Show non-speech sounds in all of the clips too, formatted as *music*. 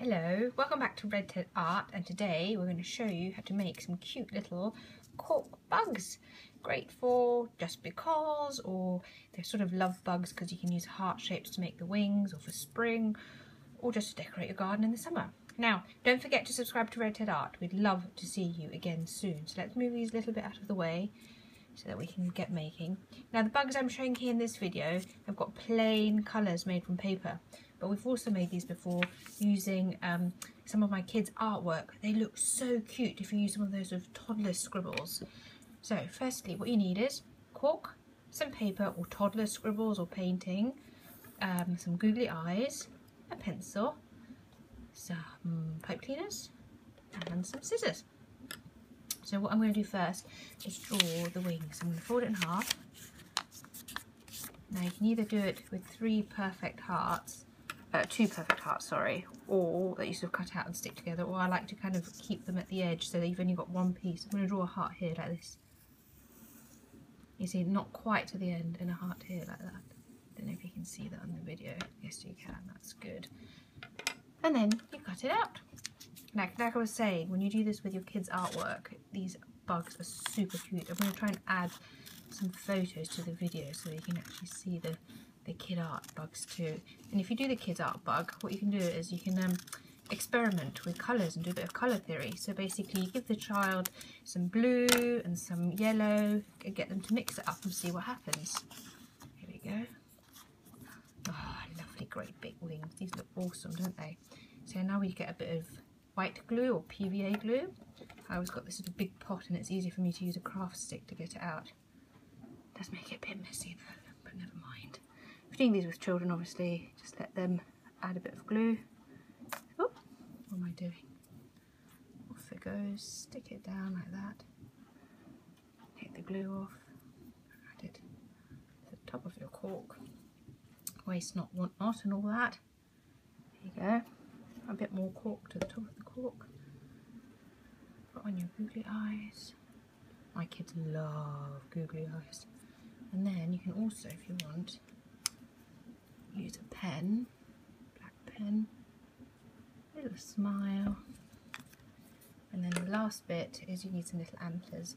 Hello, welcome back to Red Ted Art and today we're going to show you how to make some cute little cork bugs. Great for just because or they're sort of love bugs because you can use heart shapes to make the wings or for spring or just to decorate your garden in the summer. Now don't forget to subscribe to Red Ted Art, we'd love to see you again soon. So let's move these a little bit out of the way so that we can get making. Now the bugs I'm showing here in this video have got plain colours made from paper but we've also made these before using um, some of my kids artwork. They look so cute if you use some of those of toddler scribbles. So firstly what you need is cork some paper or toddler scribbles or painting um, some googly eyes a pencil some pipe cleaners and some scissors so what I'm going to do first is draw the wings I'm going to fold it in half now you can either do it with three perfect hearts uh, two perfect hearts, sorry, or that you sort of cut out and stick together, or I like to kind of keep them at the edge so that you've only got one piece. I'm going to draw a heart here like this. You see, not quite to the end, and a heart here like that. I Don't know if you can see that on the video. Yes, you can. That's good. And then you cut it out. Like, like I was saying, when you do this with your kids' artwork, these bugs are super cute. I'm going to try and add some photos to the video so you can actually see the the kid art bugs too. And if you do the kid art bug, what you can do is you can um, experiment with colours and do a bit of colour theory. So basically you give the child some blue and some yellow and get them to mix it up and see what happens. Here we go. Oh, lovely great big wings. These look awesome, don't they? So now we get a bit of white glue or PVA glue. I always got this of big pot and it's easy for me to use a craft stick to get it out. It does make it a bit messy though, but never mind. If you're doing these with children, obviously, just let them add a bit of glue. Oh, what am I doing? Off it goes. Stick it down like that. Take the glue off. Add it to the top of your cork. Waste not, want not, and all that. There you go. A bit more cork to the top of the cork. Put on your googly eyes. My kids love googly eyes. And then you can also, if you want, use a pen, black pen, little smile. And then the last bit is you need some little antlers.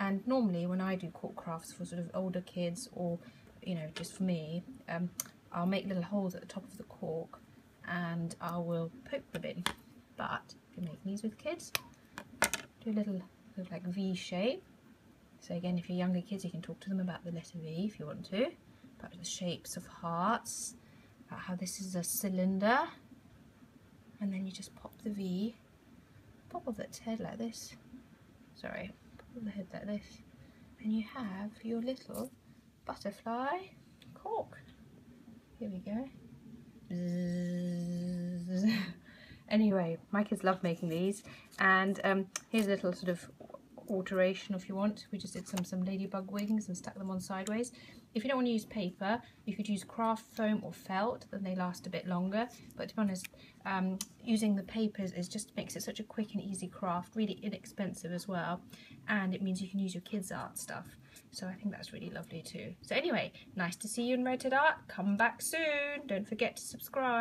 And normally when I do cork crafts for sort of older kids or, you know, just for me, um, I'll make little holes at the top of the cork and I will poke them in. But if you're making these with kids, do a little of like V shape. So again, if you're younger kids, you can talk to them about the letter V if you want to, about the shapes of hearts, about how this is a cylinder and then you just pop the V, pop off its head like this, sorry, pop the head like this, and you have your little butterfly cork. Here we go. *laughs* anyway, my kids love making these, and um, here's a little sort of alteration if you want. We just did some, some ladybug wings and stuck them on sideways. If you don't want to use paper, you could use craft foam or felt, then they last a bit longer. But to be honest, um, using the papers is just makes it such a quick and easy craft, really inexpensive as well. And it means you can use your kids' art stuff. So I think that's really lovely too. So anyway, nice to see you in Red Ted Art. Come back soon. Don't forget to subscribe.